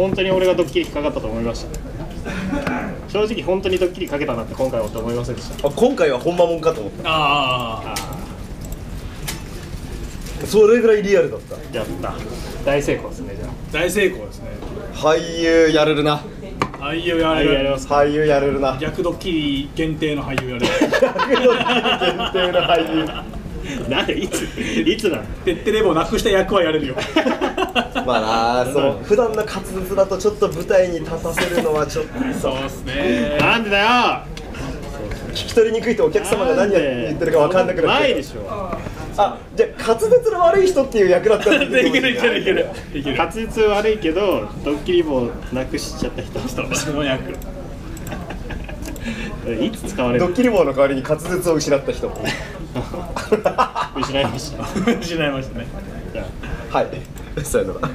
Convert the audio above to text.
本当に俺がドッキリ引っかかったと思いました正直本当にドッキリかけたなって今回はと思いませんでした。あ今回はほんまもんかと思っあああ。たそれぐらいリアルだった。ーやった。大成功ですねじゃ大成功ですね。俳優やれるな。俳優やれる。俳優やれるな。逆ドッキリ限定の俳優やれる。逆の限定の俳優。なんでいついつなの？てってれぼなくした役はやれるよ まあなそう。普段の滑舌だとちょっと舞台に立たせるのはちょっと。そうっすね。なんでだよ。聞き取りにくいとお客様が何言ってるか分かんなくなっちゃう。ないでしょ。あじゃあ滑舌の悪い人っていう役だったら いけるいけるいける。いける。滑舌悪いけどドッキリ棒なくしちゃった人。その役。いつ使われる？ドッキリ棒の代わりに滑舌を失った人。失いました。失いましたね。じゃそういうのが